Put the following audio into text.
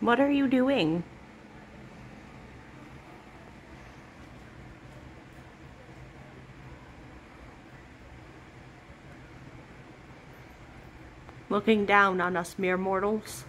What are you doing? Looking down on us mere mortals?